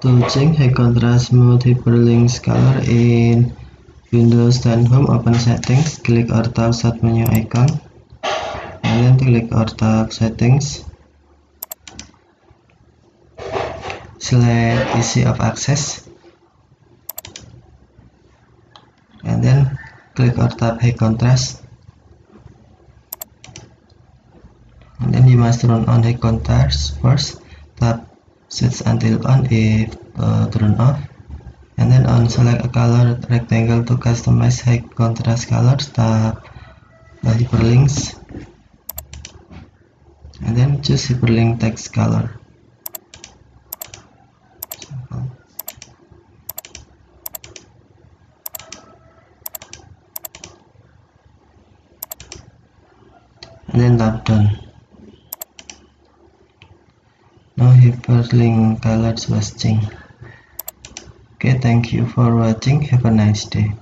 To change high contrast mode hyperlink color in Windows 10 Home, open settings, click or tap start menu icon, then click or tap settings, select easy of access, and then click or tap high contrast, and then you must turn on high contrast first, tap switch until on if uh, turn off and then on select a color rectangle to customize high contrast colors tap the hyperlinks. And then choose hyperlink text color. And then tap done hyperlink colors was changed. Okay thank you for watching. Have a nice day